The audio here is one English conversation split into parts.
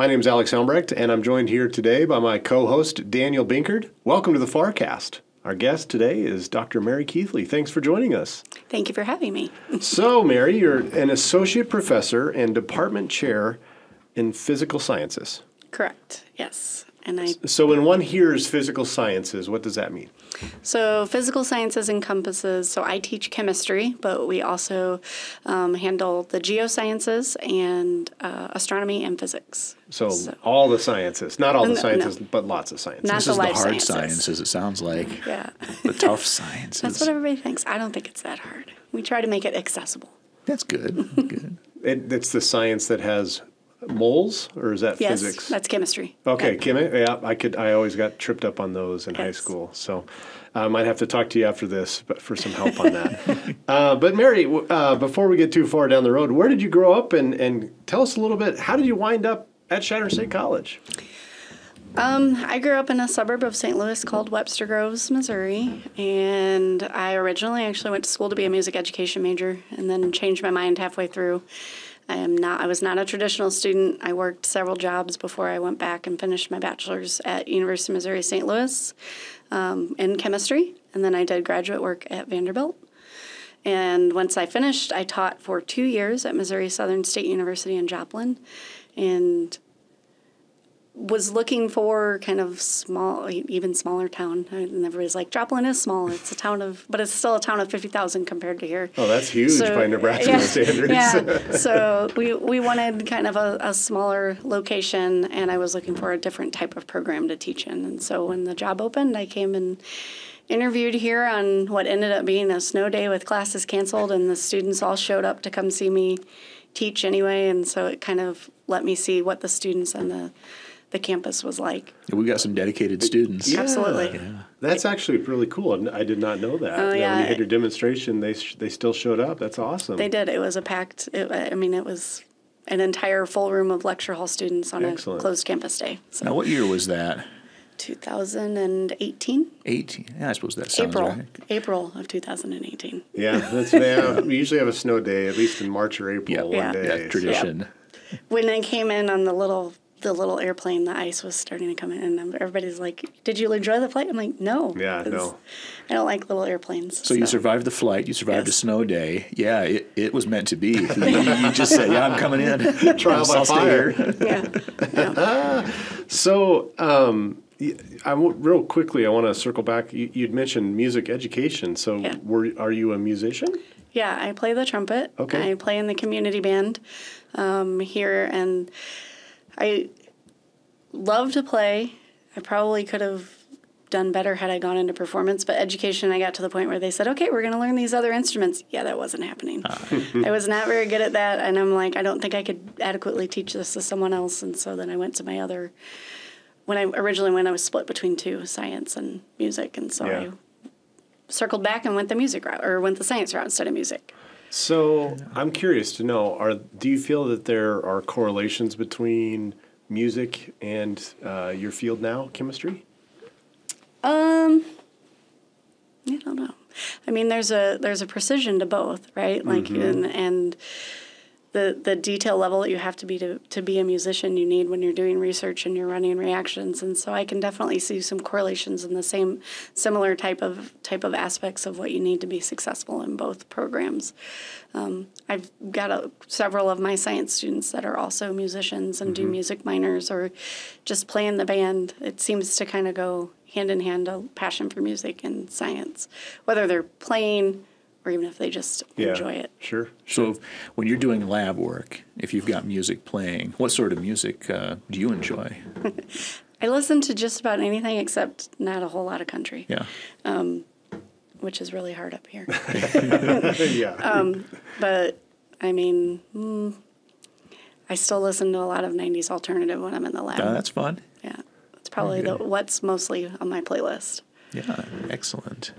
My name is Alex Helmbrecht, and I'm joined here today by my co host, Daniel Binkard. Welcome to the FARcast. Our guest today is Dr. Mary Keithly. Thanks for joining us. Thank you for having me. so, Mary, you're an associate professor and department chair in physical sciences. Correct, yes. And I So, when one hears physical sciences, what does that mean? so physical sciences encompasses. So I teach chemistry, but we also um, handle the geosciences and uh, astronomy and physics. So, all the sciences, not all the No, no. sciences, but lots of sciences. Not This the is the hard sciences. sciences, it sounds like. Yeah, The tough sciences. that's what everybody thinks. I don't think it's that hard. We try to make it accessible. That's good. good. It, it's the science that has moles, or is that Yes, physics? that's chemistry. Okay, Yeah. chemi- yeah, I could. I always got tripped up on those in high school, so I might have to talk to you after this, but for some help on that. uh, but Mary, uh, before we get too far down the road, where did you grow up, and and tell us a little bit. How did you wind up at Chadron State College? Um, I grew up in a suburb of St. Louis called Webster Groves, Missouri, and I originally actually went to school to be a music education major, and then changed my mind halfway through. I am not. I was not a traditional student. I worked several jobs before I went back and finished my bachelor's at University of Missouri St. Louis um, in chemistry, and then I did graduate work at Vanderbilt. And once I finished, I taught for two years at Missouri Southern State University in Joplin, and was looking for kind of small, even smaller town. And everybody's like, Joplin is small. It's a town of, but it's still a town of 50,000 compared to here. Oh, that's huge So, by Nebraska yeah, standards. Yeah. so we, we wanted kind of a, a smaller location, and I was looking for a different type of program to teach in. And so when the job opened, I came and interviewed here on what ended up being a snow day with classes canceled, and the students all showed up to come see me teach anyway. And so it kind of let me see what the students and the the campus was like. We got some dedicated students. Yeah. Absolutely. Yeah. That's actually really cool. I did not know that. Oh, yeah. When you had your demonstration, they sh- they still showed up. That's awesome. They did. It was a packed. It, I mean, it was an entire full room of lecture hall students on Excellent. a closed campus day. So Now, what year was that? 2018, 18. Yeah, I suppose that sounds April, right. April of 2018. Yeah, that's yeah. we usually have a snow day at least in March or April. Yeah. one Yeah. day. Yeah, so- tradition. When I came in on the little the little airplane, the ice was starting to come in, and everybody's like, "Did you enjoy the flight?" I'm like, "No." Yeah, 'cause no. I don't like little airplanes. So you survived the flight. You survived a snow day. Yeah, it, it was meant to be. you, you just said, "Yeah, I'm coming in." Trial by I'll stay fire. Yeah. yeah. So, um, y- I w- real quickly, I want to circle back. You, you'd mentioned music education. So, Yeah. were are you a musician? Yeah, I play the trumpet. Okay. I play in the community band um, here, and I love to play. I probably could have done better had I gone into performance, but education, I got to the point where they said, okay, we're going to learn these other instruments. Yeah, that wasn't happening. Ah. I was not very good at that, and I'm like, I don't think I could adequately teach this to someone else, and so then I went to my other. When I originally went, I was split between two, science and music, and so Yeah. I circled back and went the music route, or went the science route instead of music. So, I'm curious to know: Are do you feel that there are correlations between music and uh, your field now, chemistry? Um, I don't know. I mean, there's a there's a precision to both, right? Like, and, and the the detail level that you have to be to, to be a musician you need when you're doing research and you're running reactions. And so I can definitely see some correlations in the same similar type of type of aspects of what you need to be successful in both programs. Um, I've got a, several of my science students that are also musicians and do music minors or just play in the band. It seems to kind of go hand in hand a passion for music and science, whether they're playing or even if they just enjoy it. Sure. So, when you're doing lab work, if you've got music playing, what sort of music uh, do you enjoy? I listen to just about anything except not a whole lot of country, Yeah. which is really hard up here. yeah. Um, but I mean, mm, I still listen to a lot of 90s alternative when I'm in the lab. Uh, that's fun. yeah. It's probably the, what's mostly on my playlist. Yeah, excellent.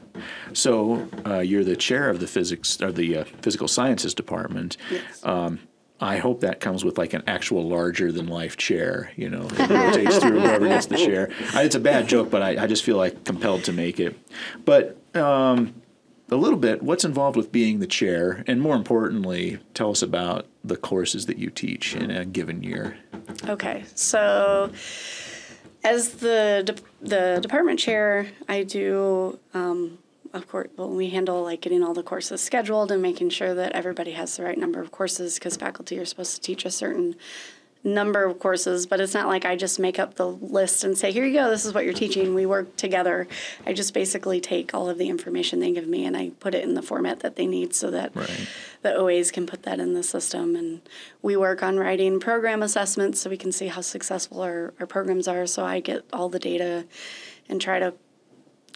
So uh, you're the chair of the physics or the uh, physical sciences department. Yes. Um, I hope that comes with like an actual larger than life chair, you know, that rotates through whoever gets the share. I, it's a bad joke, but I, I just feel like compelled to make it. But um, a little bit what's involved with being the chair, and more importantly, tell us about the courses that you teach in a given year. Okay, so as the de- the department chair, I do. Um, of course, well, we handle like getting all the courses scheduled and making sure that everybody has the right number of courses because faculty are supposed to teach a certain number of courses, but it's not like I just make up the list and say, here you go, this is what you're teaching. We work together. I just basically take all of the information they give me and I put it in the format that they need so that Right. the OAs can put that in the system. And we work on writing program assessments so we can see how successful our, our programs are. So I get all the data and try to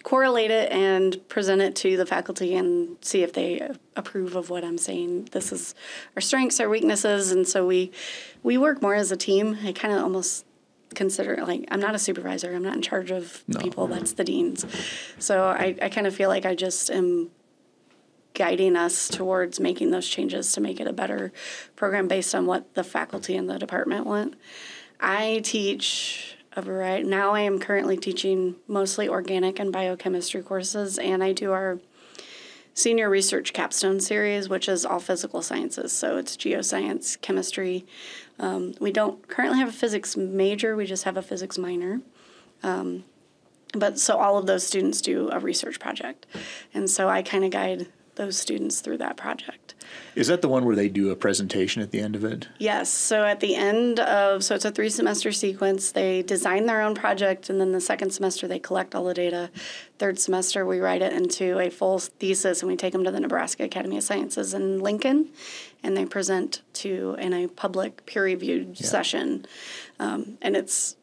correlate it and present it to the faculty and see if they approve of what I'm saying. This is our strengths, our weaknesses, and so we we work more as a team. I kind of almost consider like I'm not a supervisor. I'm not in charge of No. people. That's the deans. So I, I kind of feel like I just am guiding us towards making those changes to make it a better program based on what the faculty and the department want. I teach a variety. Now I am currently teaching mostly organic and biochemistry courses, and I do our senior research capstone series, which is all physical sciences. So it's geoscience, chemistry. Um, we don't currently have a physics major, we just have a physics minor. Um, but so all of those students do a research project. And so I kind of guide those students through that project. Is that the one where they do a presentation at the end of it? Yes. So at the end of, so it's a three semester sequence. They design their own project, and then the second semester they collect all the data. Third semester we write it into a full thesis, and we take them to the Nebraska Academy of Sciences in Lincoln, and they present to in a public peer reviewed Yeah. session. Um, and it's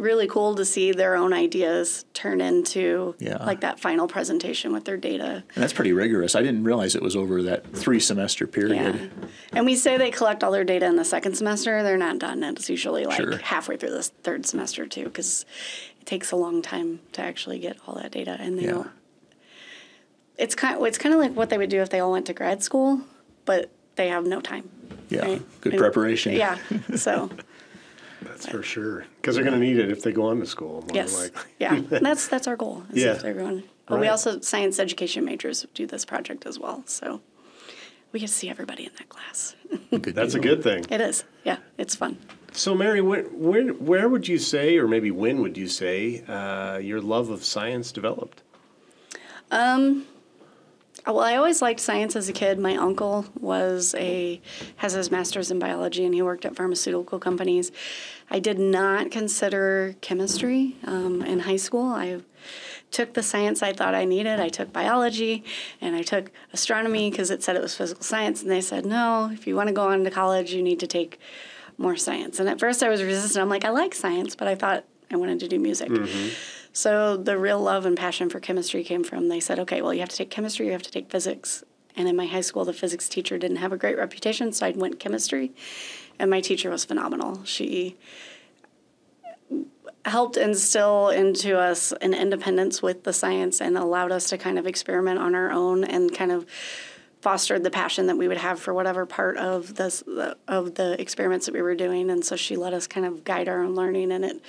really cool to see their own ideas turn into Yeah. like that final presentation with their data. And that's pretty rigorous. I didn't realize it was over that three semester period. Yeah. And we say they collect all their data in the second semester. They're not done. It's usually like Sure. halfway through the third semester, too, because it takes a long time to actually get all that data. And they Yeah. don't. It's kind of, it's kind of like what they would do if they all went to grad school, but they have no time. Yeah. right? Good And- preparation. Yeah. So, That's for sure. Because they're going to need it if they go on to school. More yes. likely. Yeah. That's, that's our goal. Is Yeah. If they're going, but we also, science education majors do this project as well. So we get to see everybody in that class. Good That's a good thing. it is. Yeah. It's fun. So, Mary, where, where, where would you say, or maybe when would you say, uh, your love of science developed? Um, Well, I always liked science as a kid. My uncle was a has his master's in biology, and he worked at pharmaceutical companies. I did not consider chemistry um, in high school. I took the science I thought I needed. I took biology, and I took astronomy because it said it was physical science. And they said, no, if you want to go on to college, you need to take more science. And at first, I was resistant. I'm like, I like science, but I thought I wanted to do music. So the real love and passion for chemistry came from they said, okay, well, you have to take chemistry, you have to take physics. And in my high school, the physics teacher didn't have a great reputation, so I went chemistry. And my teacher was phenomenal. She helped instill into us an independence with the science and allowed us to kind of experiment on our own and kind of fostered the passion that we would have for whatever part of this of the experiments that we were doing and so she let us kind of guide our own learning and it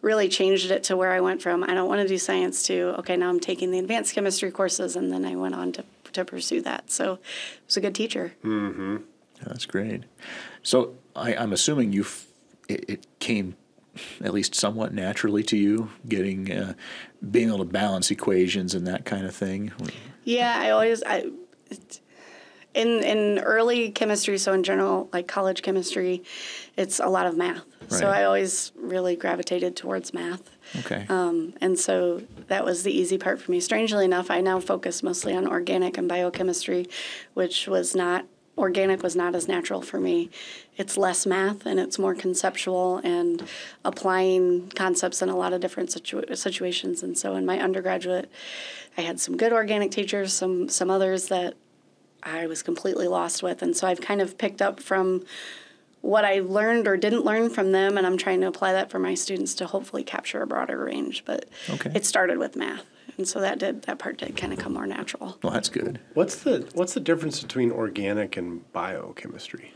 really changed it to where I went from I don't want to do science to okay now I'm taking the advanced chemistry courses and then I went on to to pursue that so it was a good teacher Mhm. That's great. So I, I'm assuming you it, it came at least somewhat naturally to you, getting uh, being able to balance equations and that kind of thing. Yeah, I always I in in early chemistry, so in general like college chemistry, it's a lot of math. So I always really gravitated towards math. Okay. Um, and so that was the easy part for me. Strangely enough, I now focus mostly on organic and biochemistry, which was not organic was not as natural for me. It's less math and it's more conceptual and applying concepts in a lot of different situa- situations. And so in my undergraduate, I had some good organic teachers, some some others that I was completely lost with. And so I've kind of picked up from what I learned or didn't learn from them, and I'm trying to apply that for my students to hopefully capture a broader range. But Okay. it started with math, and so that did that part did kind of come more natural. well, that's good. What's the What's the difference between organic and biochemistry?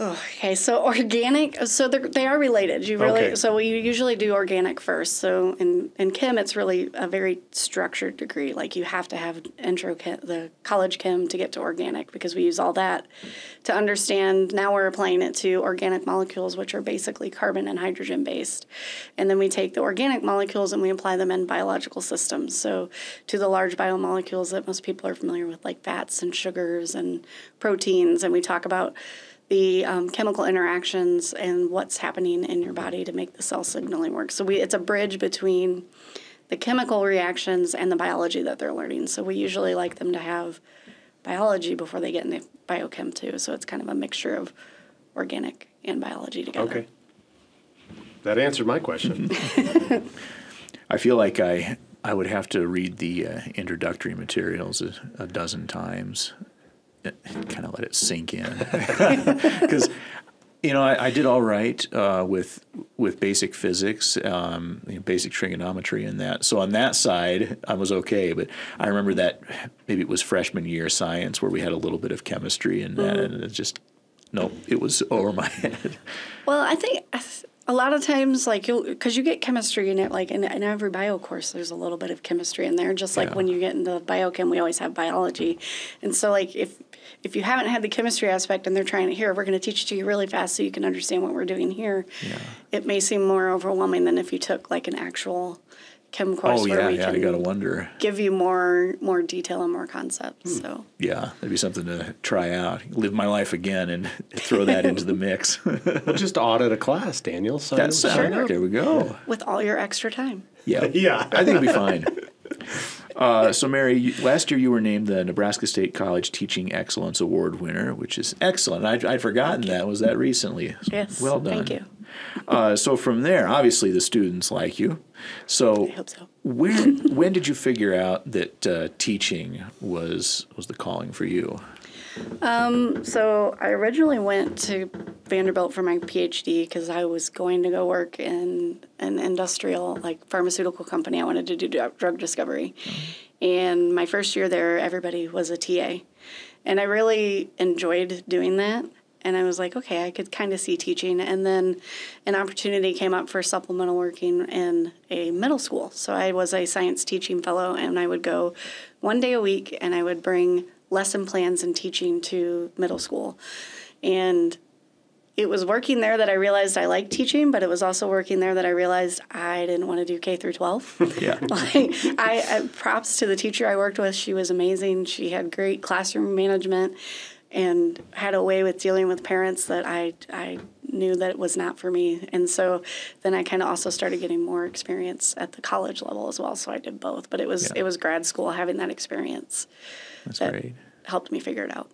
Okay, so organic, so they're, they are related. You really, Okay. so we usually do organic first. So in, in chem, it's really a very structured degree. Like you have to have intro chem, the college chem to get to organic because we use all that to understand. Now we're applying it to organic molecules, which are basically carbon and hydrogen based. And then we take the organic molecules and we apply them in biological systems. So to the large biomolecules that most people are familiar with, like fats and sugars and proteins. And we talk about the um, chemical interactions and what's happening in your body to make the cell signaling work. So we, it's a bridge between the chemical reactions and the biology that they're learning. So we usually like them to have biology before they get into biochem too. So it's kind of a mixture of organic and biology together. Okay. That answered my question. I feel like I I would have to read the uh, introductory materials a, a dozen times, kind of let it sink in, because you know I, I did all right uh, with with basic physics, um, you know, basic trigonometry, and that. So on that side, I was okay. But I remember that maybe it was freshman year science where we had a little bit of chemistry and that, and it just no, it was over my head. Well, I think a lot of times, like you, because you get chemistry in it, like in, in every bio course, there's a little bit of chemistry in there. Just like Yeah. when you get into biochem, we always have biology, and so like if if you haven't had the chemistry aspect and they're trying to here, we're going to teach it to you really fast so you can understand what we're doing here. Yeah. It may seem more overwhelming than if you took like an actual chem course oh where yeah, we yeah. can I gotta wonder. give you more more detail and more concepts. So. Yeah, that'd be something to try out. Live my life again and throw that into the mix. Well, just audit a class, Daniel. So That's sign up. there we go. With all your extra time. Yeah, Yeah. I think it'll be fine. Uh, so, Mary, you, last year you were named the Nebraska State College Teaching Excellence Award winner, which is excellent. I'd, I'd forgotten that. Was that recently? Yes. Well done. Thank you. Uh, so from there, obviously the students like you. So, I hope so. when when did you figure out that uh, teaching was was the calling for you? So I originally went to Vanderbilt for my PhD because I was going to go work in an industrial, like pharmaceutical company. I wanted to do drug drug discovery, and my first year there, everybody was a TA, and I really enjoyed doing that. And I was like, okay, I could kind of see teaching. And then an opportunity came up for supplemental working in a middle school. So I was a science teaching fellow, and I would go one day a week and I would bring lesson plans and teaching to middle school. And it was working there that I realized I liked teaching, but it was also working there that I realized I didn't want to do K through 12. Yeah. like I, I props to the teacher I worked with. She was amazing. She had great classroom management and had a way with dealing with parents that I I knew that it was not for me. And so then I kind of also started getting more experience at the college level as well. So I did both, but it was Yeah. it was grad school having that experience That's that great. helped me figure it out.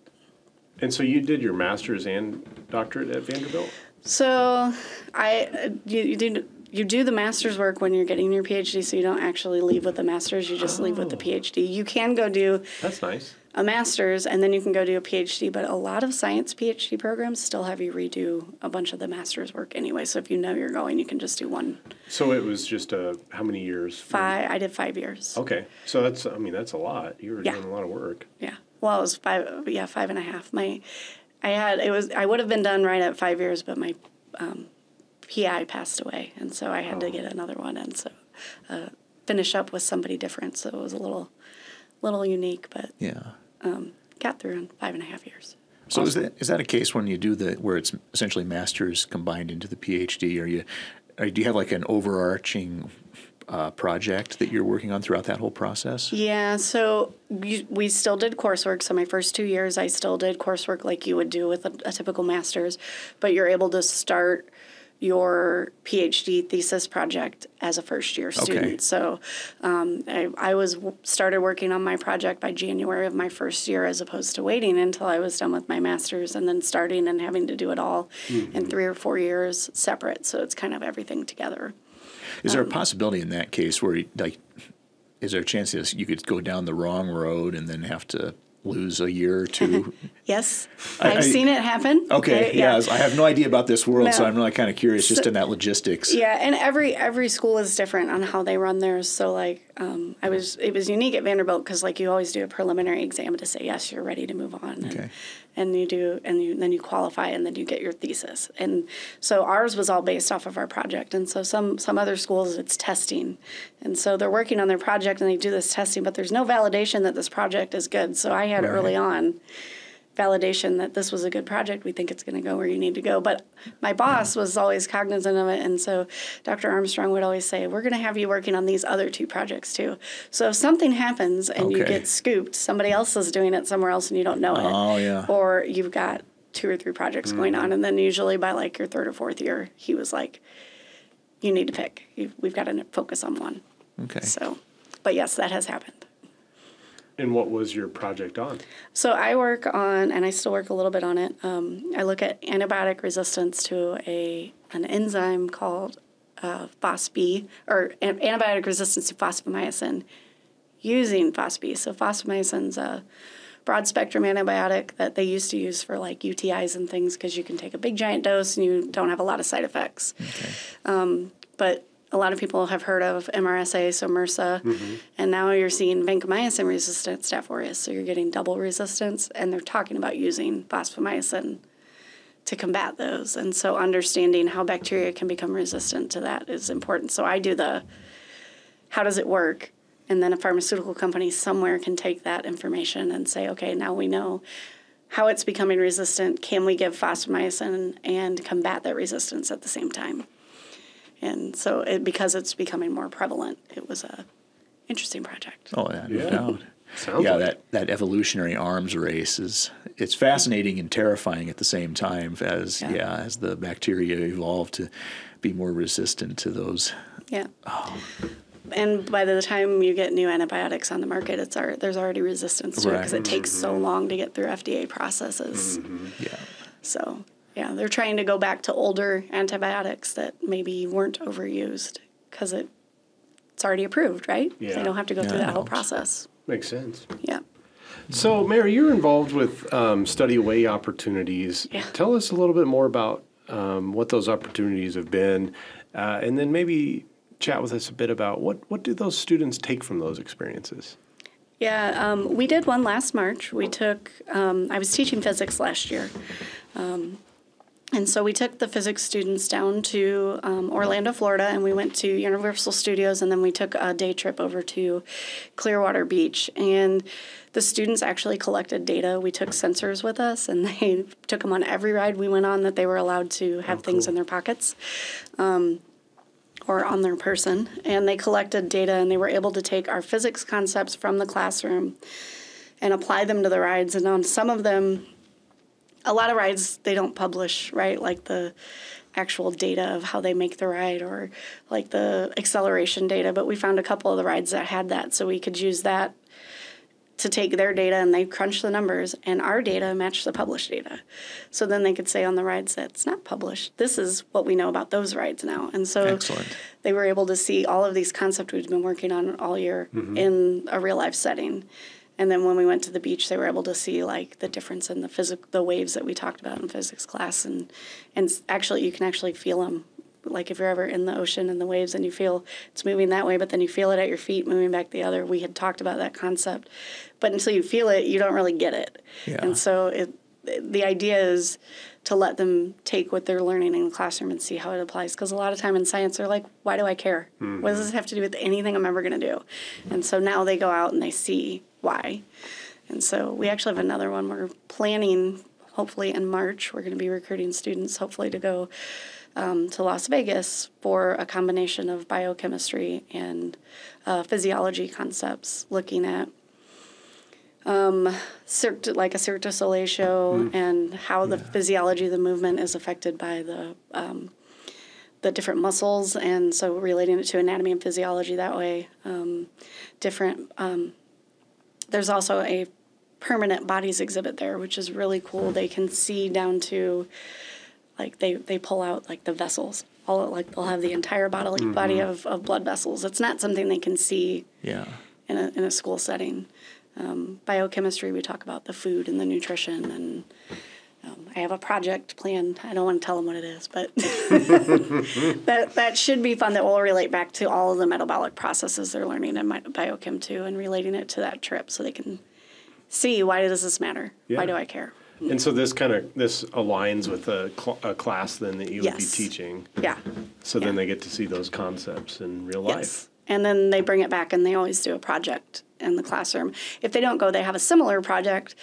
And so you did your master's and doctorate at Vanderbilt? So I uh, you, you do you do the master's work when you're getting your PhD, so you don't actually leave with the master's. You just leave with the PhD. You can go do That's nice. A master's and then you can go do a PhD, but a lot of science PhD programs still have you redo a bunch of the master's work anyway. So if you know you're going, you can just do one. So it was just uh, how many years? Five. I did five years. Okay. So that's, I mean, that's a lot. You were Yeah. doing a lot of work. Yeah. Well, it was five. Yeah, five and a half. My, I had it was I would have been done right at five years, but my um, PI passed away, and so I had to get another one, and so uh, finish up with somebody different. So it was a little, little unique, but Yeah. Got through in five and a half years. So is that is that a case when you do the where it's essentially masters combined into the PhD? Are you or do you have like an overarching uh, project that you're working on throughout that whole process? Yeah, so you, we still did coursework. So my first two years, I still did coursework like you would do with a, a typical master's, but you're able to start your PhD thesis project as a first year student. So um, I, I was started working on my project by January of my first year, as opposed to waiting until I was done with my master's and then starting and having to do it all in three or four years separate. So it's kind of everything together. Is there a possibility in that case where like is there a chance that you could go down the wrong road and then have to lose a year or two? Yes, I- I've I- seen it happen. Okay, yeah. I have no idea about this world, so I'm really kind of curious just in that logistics. Yeah, and every every school is different on how they run theirs. So like, um, I was it was unique at Vanderbilt because like you always do a preliminary exam to say yes, you're ready to move on. Okay. and you do and you, then you qualify and then you get your thesis. And so ours was all based off of our project. And so some some other schools it's testing. And so they're working on their project and they do this testing but there's no validation that this project is good. So i had Right. early on validation that this was a good project. We think it's going to go where you need to go. But my boss was always cognizant of it. And so Dr. Armstrong would always say, We're going to have you working on these other two projects too. So if something happens and you get scooped, somebody else is doing it somewhere else and you don't know it. Oh, yeah. Or you've got two or three projects going on. Mm. And then usually by like your third or fourth year, he was like, You need to pick. We've got to focus on one. Okay. So, but yes, that has happened. And what was your project on? So I work on, and I still work a little bit on it. Um, I look at antibiotic resistance to a an enzyme called uh, FosB, or an- antibiotic resistance to fosfomycin using FosB. So fosfomycin's a broad spectrum antibiotic that they used to use for like UTIs and things because you can take a big giant dose and you don't have a lot of side effects. Um, but a lot of people have heard of MRSA, so MRSA, mm-hmm. and now you're seeing vancomycin resistant Staph aureus, so you're getting double resistance, and they're talking about using fosfomycin to combat those. And so understanding how bacteria can become resistant to that is important. So I do the how does it work? And then a pharmaceutical company somewhere can take that information and say, okay, now we know how it's becoming resistant. Can we give fosfomycin and combat that resistance at the same time? And so, it, because it's becoming more prevalent, it was a interesting project. Oh, yeah, no Yeah. doubt. Sounds yeah, like that, that evolutionary arms race is it's fascinating and terrifying at the same time as Yeah. yeah, as the bacteria evolve to be more resistant to those. Yeah. Oh. And by the time you get new antibiotics on the market, it's al- there's already resistance to it because it takes so mm-hmm. long to get through FDA processes. Mm-hmm. Yeah. So, yeah, they're trying to go back to older antibiotics that maybe weren't overused because it, it's already approved, right? Yeah. They don't have to go Yeah, through that that whole process. Makes sense. Yeah. So, Mary, you're involved with um, study away opportunities. Yeah. Tell us a little bit more about um, what those opportunities have been, uh, and then maybe chat with us a bit about what what do those students take from those experiences. Yeah, um, we did one last March. We took, um, I was teaching physics last year. Um, and so we took the physics students down to um, Orlando, Florida, and we went to Universal Studios, and then we took a day trip over to Clearwater Beach. And the students actually collected data. We took sensors with us, and they took them on every ride we went on that they were allowed to have things cool. in their pockets or on their person, and they collected data and they were able to take our physics concepts from the classroom and apply them to the rides. And on some of them, a lot of rides they don't publish, right? Like the actual data of how they make the ride or like the acceleration data, but we found a couple of the rides that had that, so we could use that to take their data and they crunch the numbers and our data match the published data. So then they could say on the rides that's not published, this is what we know about those rides now. And so Excellent. they were able to see all of these concepts we've been working on all year mm-hmm. in a real life setting. And then when we went to the beach, they were able to see like the difference in the physic, the waves that we talked about in physics class, and and actually you can actually feel them. Like if you're ever in the ocean and the waves and you feel it's moving that way, but then you feel it at your feet moving back the other. We had talked about that concept, but until you feel it, you don't really get it. Yeah. And so it, the idea is to let them take what they're learning in the classroom and see how it applies. Because a lot of time in science, they're like, "Why do I care? What does mm-hmm. this have to do with anything I'm ever going to do?" And so now they go out and they see why. And so we actually have another one we're planning. Hopefully in March, we're going to be recruiting students. Hopefully to go um, to Las Vegas for a combination of biochemistry and uh, physiology concepts, looking at um, Cirque like a Cirque du Soleil show and how the physiology of the movement is affected by the um, the different muscles, and so relating it to anatomy and physiology that way. Um, different. Um, there's also a permanent bodies exhibit there, which is really cool. They can see down to like they they pull out like the vessels. All like they'll have the entire bodily body of, of blood vessels. It's not something they can see Yeah. in a, in a school setting. Um, biochemistry, we talk about the food and the nutrition, and um, I have a project planned. I don't want to tell them what it is, but that that should be fun. That will relate back to all of the metabolic processes they're learning in biochem too, and relating it to that trip, so they can see why does this matter? Yeah. Why do I care? And so this kind of this aligns with a, cl- a class then that you would be teaching. Yeah. So then they get to see those concepts in real Yes. life. And then they bring it back and they always do a project in the classroom. If they don't go, they have a similar project.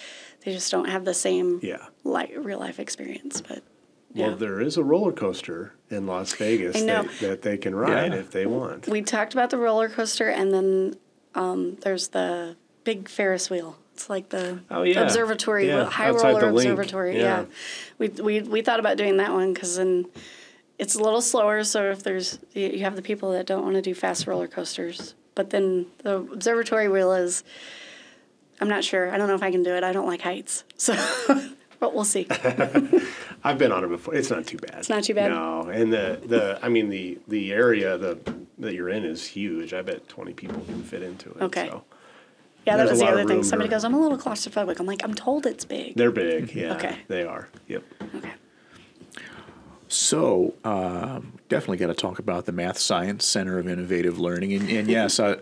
They just don't have the same Yeah. li- real life experience. But Well, there is a roller coaster in Las Vegas that, that they can ride Yeah. if they want. we talked about the roller coaster and then um, there's the big Ferris wheel. It's like the Oh, yeah. observatory, Yeah, high outside roller observatory. Yeah. Yeah. We, we, we thought about doing that one because then it's a little slower. So if there's, you you have the people that don't want to do fast roller coasters. But then the observatory wheel is, I'm not sure. I don't know if I can do it. I don't like heights. So, but we'll see. I've been on it before. It's not too bad. It's not too bad? No, and the the I mean the the area the that you're in is huge. I bet 20 people can fit into it. Okay. So Yeah, that There's was the other thing. room Somebody goes, I'm a little claustrophobic. I'm like, I'm told it's big. they're big. Yeah. Okay. They are. Yep. Okay. So, um, definitely got to talk about the Math Science Center of Innovative Learning. And, and yes, uh,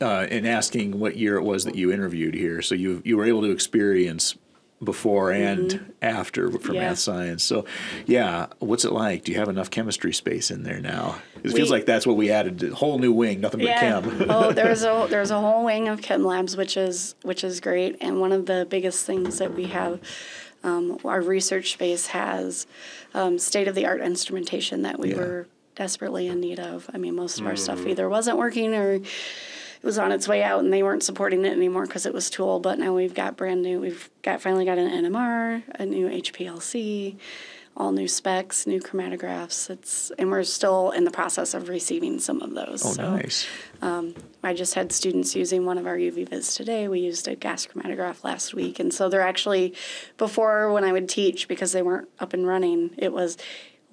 uh, in asking what year it was that you interviewed here, so you you were able to experience before and after for Mm-hmm. Yeah. math science. So, yeah, what's it like? Do you have enough chemistry space in there now? It feels like that's what we added, a whole new wing, nothing but chem. oh, there's a there's a whole wing of chem labs, which is which is great. And one of the biggest things that we have, um, our research space has um, state of the art instrumentation that we Yeah. were desperately in need of. I mean, most of our stuff either wasn't working or it was on its way out, and they weren't supporting it anymore because it was too old. But now we've got brand new. We've got finally got an NMR, a new HPLC. All new specs, new chromatographs. It's and we're still in the process of receiving some of those. Oh, so nice. Um, I just had students using one of our UV vis today. We used a gas chromatograph last week. And so they're actually, before when I would teach, because they weren't up and running, it was,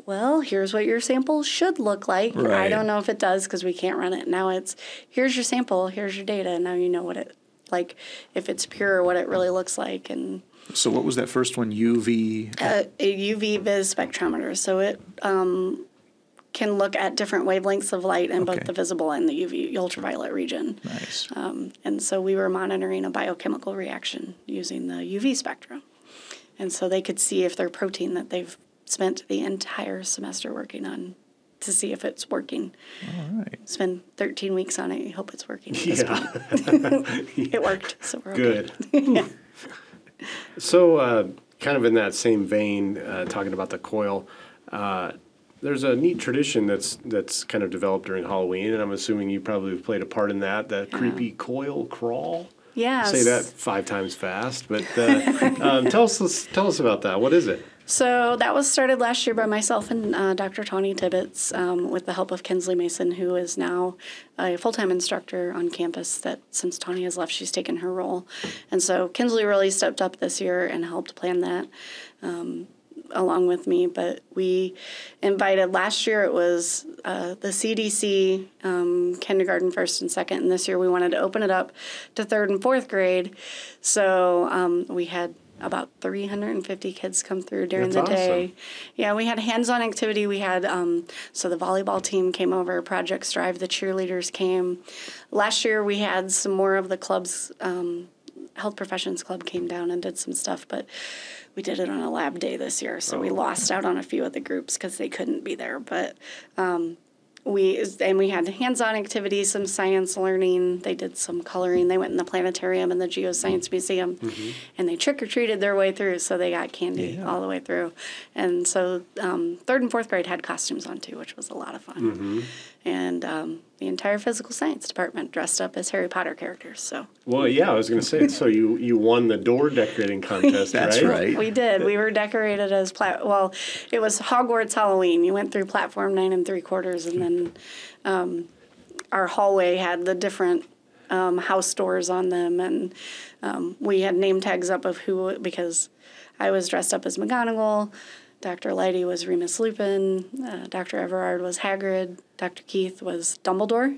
well, here's what your sample should look like. I don't know if it does because we can't run it. Now it's, here's your sample, here's your data. Now you know what it, like, if it's pure, what it really looks like. And So, what was that first one? UV? a, a UV vis spectrometer. So it um, can look at different wavelengths of light in Okay. both the visible and the UV ultraviolet region. Nice. Um, and so we were monitoring a biochemical reaction using the UV spectrum. And so they could see if their protein that they've spent the entire semester working on to see if it's working. All right. Spend 13 weeks on it. You hope it's working. at Yeah. point. it worked. So we're okay. Good. so, uh, kind of in that same vein, uh, talking about the coil, uh, there's a neat tradition that's that's kind of developed during Halloween, and I'm assuming you probably played a part in that. The creepy coil crawl. Yes. Say that five times fast, but uh, um, tell us tell us about that. What is it? So that was started last year by myself and uh, Dr. Tawny Tibbetts um, with the help of Kinsley Mason, who is now a full time instructor on campus. That since Tawny has left, she's taken her role. And so Kinsley really stepped up this year and helped plan that um, along with me. But we invited last year, it was uh, the CDC, um, kindergarten, first and second. And this year we wanted to open it up to third and fourth grade. So um, we had about 350 kids come through during That's the day. awesome. Yeah, we had hands-on activity. We had um, so the volleyball team came over, Project Strive, the cheerleaders came. Last year we had some more of the clubs. Um, Health Professions Club came down and did some stuff, but we did it on a lab day this year, so we lost out on a few of the groups because they couldn't be there. But um, we and we had hands-on activities, some science learning. They did some coloring. They went in the planetarium and the geoscience museum, and they trick or treated their way through. So they got candy all the way through, and so um, third and fourth grade had costumes on too, which was a lot of fun. And um, the entire physical science department dressed up as Harry Potter characters. So Well, yeah, I was going to say. So you you won the door decorating contest, That's right? right. we did. We were decorated as plat. Well, it was Hogwarts Halloween. You went through platform nine and three quarters, and then um, our hallway had the different um, house doors on them, and um, we had name tags up of who because I was dressed up as McGonagall. Dr. Lighty was Remus Lupin. Uh, Dr. Everard was Hagrid. Dr. Keith was Dumbledore.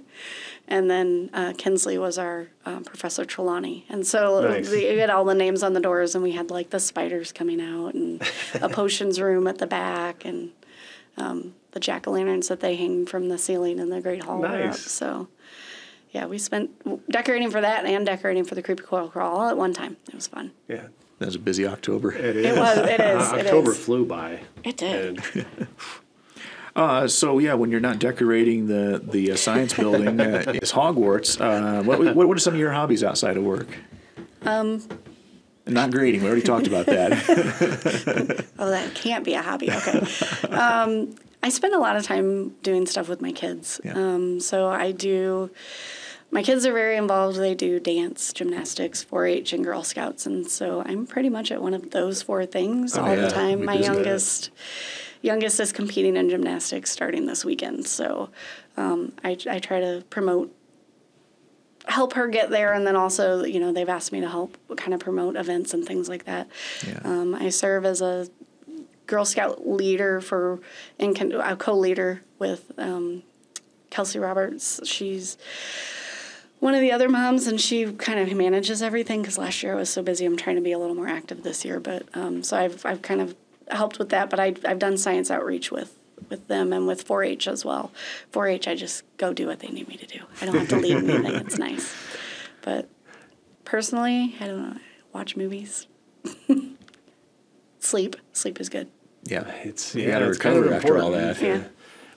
And then uh, Kinsley was our uh, Professor Trelawney. And so Nice. we had all the names on the doors, and we had like the spiders coming out, and a potions room at the back, and um, the jack o' lanterns that they hang from the ceiling in the Great Hall. were up. So, yeah, we spent decorating for that and decorating for the Creepy Coil Crawl all at one time. It was fun. Yeah. That was a busy October. It is. It was. It is. Uh, October is. flew by. It did. Uh, so yeah, when you're not decorating the the uh, science building, uh, is Hogwarts. Uh, what, what what are some of your hobbies outside of work? Um, not grading. We already talked about that. Oh, that can't be a hobby. Okay. um, I spend a lot of time doing stuff with my kids. Yeah. Um, so I do. My kids are very involved. They do dance, gymnastics, 4-H, and Girl Scouts, and so I'm pretty much at one of those four things Oh, all yeah. the time. We My youngest, youngest is competing in gymnastics starting this weekend, so um, I, I try to promote help her get there and then also you know they've asked me to help kind of promote events and things like that Yeah. um, i serve as a girl scout leader for and a co-leader with um, kelsey roberts she's one of the other moms and she kind of manages everything because last year i was so busy i'm trying to be a little more active this year but um, so I've, I've kind of helped with that but I, i've done science outreach with with them and with 4-h as well. 4-h i just go do what they need me to do. I don't have to lead anything it's nice. But personally i don't know watch movies. Sleep. Sleep is good. Yeah, it's You yeah, gotta it's kind of after all important. that. yeah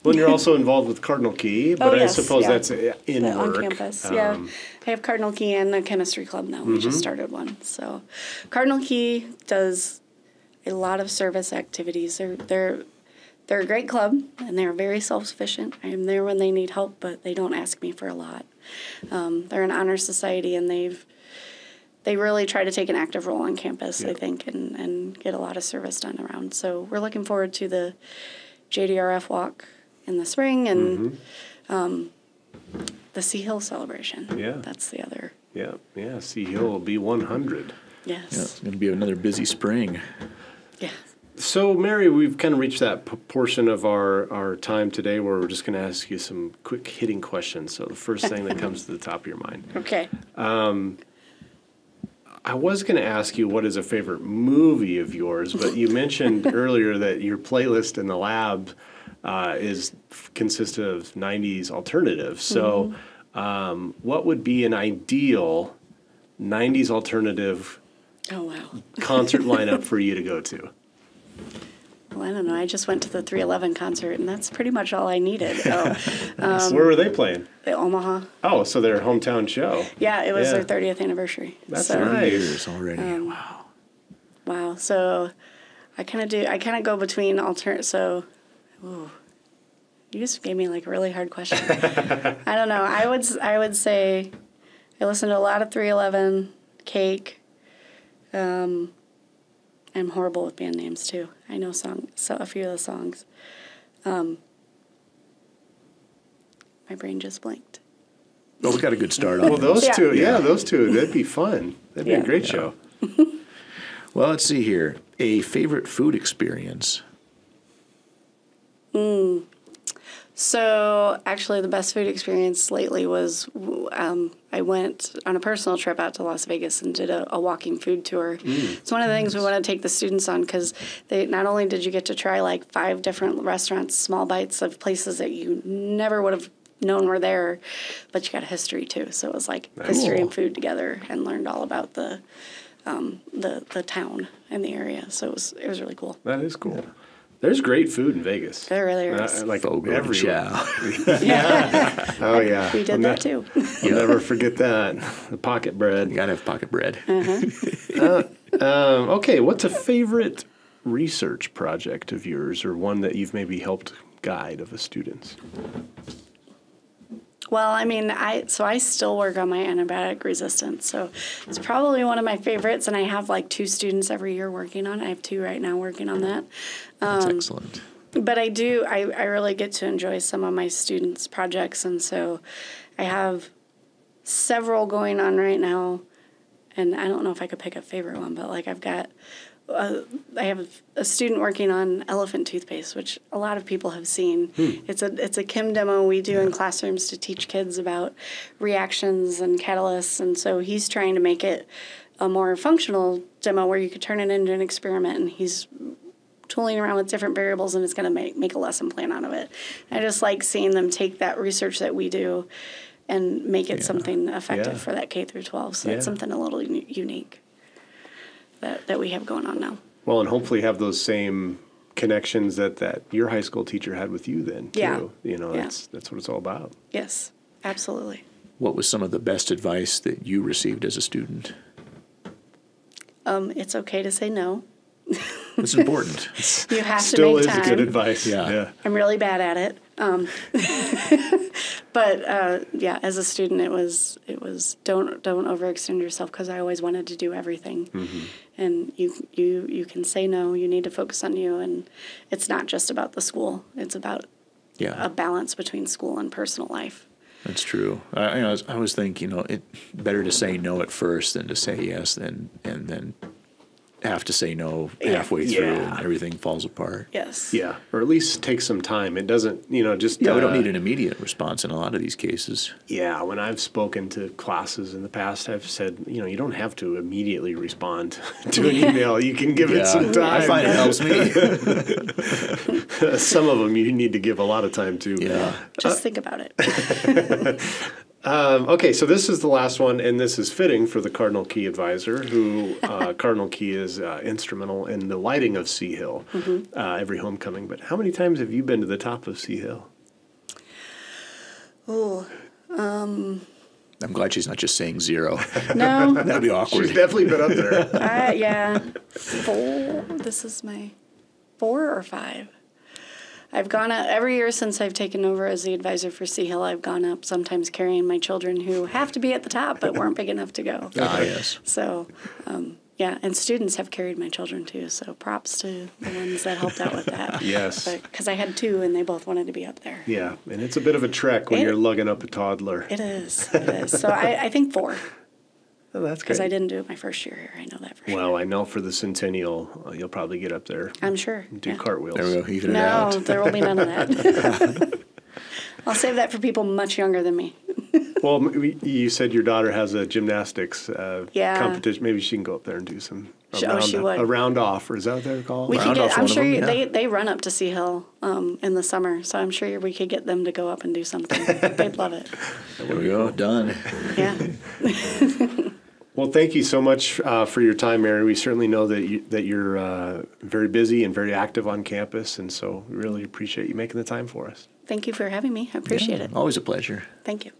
Well, you're also involved with Cardinal Key, but Oh, I suppose yeah. that's in Yeah, work. on campus. yeah, Um, I have Cardinal Key and the chemistry club now. We Mm-hmm. just started one. So, Cardinal Key does a lot of service activities. They're they're they're a great club and they're very self sufficient. I am there when they need help, but they don't ask me for a lot. Um, they're an honor society and they've they really try to take an active role on campus, I think, and, and get a lot of service done around. So we're looking forward to the JDRF walk in the spring and um, the C-Hill celebration. Yeah. That's the other. yeah, yeah. C-Hill will be 100. yeah, Yes. it's going to be another busy spring. Yeah. So, Mary, we've kind of reached that p- portion of our, our time today where we're just going to ask you some quick hitting questions. So, the first thing that comes to the top of your mind. Okay. Um, I was going to ask you what is a favorite movie of yours, but you mentioned earlier that your playlist in the lab uh, is consists of '90s alternative. So, um, what would be an ideal '90s alternative Oh, wow. concert lineup for you to go to? Well, I don't know. I just went to the 311 concert, and that's pretty much all I needed. Oh, Um, Where were they playing? the Omaha. Oh, so their hometown show. Yeah, it was Yeah. their 30th anniversary. That's so, nice. Years already. Um, wow. Wow. So I kind of do, I kind of go between alternate. So, ooh, you just gave me like a really hard question. I don't know. I would, s- I would say I listen to a lot of 311, Cake. Um, I'm horrible with band names too. I know song, so a few of the songs. Um, my brain just blinked. Well, we got a good start on Well, those Yeah. two, yeah, those two, that'd be fun. That'd be Yeah. a great show. Well, let's see here. A favorite food experience. So actually, the best food experience lately was um, I went on a personal trip out to Las Vegas and did a, a walking food tour. it's one of the things we want to take the students on because they not only did you get to try like five different restaurants, small bites of places that you never would have known were there, but you got a history too. So it was like history and food together, and learned all about the um, the the town and the area. So it was it was really cool. That is cool. There's great food in Vegas. There really Uh, like Fogo de everywhere. Yeah, Oh yeah, we did I'll that ne- too. I'll never forget that. The pocket bread. You gotta have pocket bread. Um, okay, what's a favorite research project of yours, or one that you've maybe helped guide of a student's? Well, I mean, I so I still work on my antibiotic resistance, so it's probably one of my favorites, and I have like two students every year working on it. I have two right now working on that. That's Um, excellent. But I do, I, I really get to enjoy some of my students' projects, and so I have several going on right now, and I don't know if I could pick a favorite one, but like I've got. Uh, I have a student working on elephant toothpaste, which a lot of people have seen. It's a it's a chem demo we do in classrooms to teach kids about reactions and catalysts, and so he's trying to make it a more functional demo where you could turn it into an experiment, and he's tooling around with different variables and it's going to make, make a lesson plan out of it. I just like seeing them take that research that we do and make it something effective Yeah. for that K through 12. So Yeah. that's something a little uni- unique. That, that we have going on now. Well, and hopefully have those same connections that, that your high school teacher had with you then too. Yeah. You know, Yeah. that's that's what it's all about. Yes, absolutely. What was some of the best advice that you received as a student? Um, it's okay to say no. It's important. You have Still to is make time. good advice. Yeah. yeah. I'm really bad at it. Um, but uh, yeah, as a student, it was it was don't don't overextend yourself because I always wanted to do everything, and you you you can say no. You need to focus on you, and it's not just about the school. It's about Yeah. a balance between school and personal life. That's true. I, you know, I always think, you know, it better to say no at first than to say yes, and and then have to say no Yeah. halfway through, Yeah. and everything falls apart. Yes. Yeah. Or at least take some time. It doesn't, you know, just Yeah, we don't uh, need an immediate response in a lot of these cases. Yeah, when I've spoken to classes in the past, I've said, you know, you don't have to immediately respond to an email. You can give it some time. I find it helps me. some of them you need to give a lot of time to. yeah. Just think about it. Um, okay, so this is the last one, and this is fitting for the Cardinal Key advisor, who uh, Cardinal Key is uh, instrumental in the lighting of C-Hill uh, every homecoming. But how many times have you been to the top of C-Hill? Oh I'm glad she's not just saying zero. no, That'd be awkward. She's definitely been up there. I, yeah, four. This is my four or five. I've gone up every year since I've taken over as the advisor for C-Hill. I've gone up sometimes carrying my children who have to be at the top but weren't big enough to go. ah, yes. So, um, yeah, and students have carried my children too. So props to the ones that helped out with that. Yes. because I had two and they both wanted to be up there. yeah, and it's a bit of a trek when It- you're lugging up a toddler. It is. It is. So I, I think four Oh, that's because. I didn't do it my first year here. I know that for sure. Well, I know for the centennial, uh, you'll probably get up there I'm sure. do yeah. cartwheels. There we go. Even it No, out. there will be none of that. I'll save that for people much younger than me. Well, you said your daughter has a gymnastics uh, Yeah. competition. Maybe she can go up there and do some. A Sh- oh, she would. A round off, or is that what they're called? We could Round get. off I'm sure you- yeah. they they run up to C-Hill um, in the summer, so I'm sure we could get them to go up and do something. They'd love it. There we go. Done. Yeah. Well, thank you so much uh, for your time, Mary. We certainly know that you, that you're uh, very busy and very active on campus, and so we really appreciate you making the time for us. Thank you for having me. I appreciate Yeah, it. Always a pleasure. Thank you.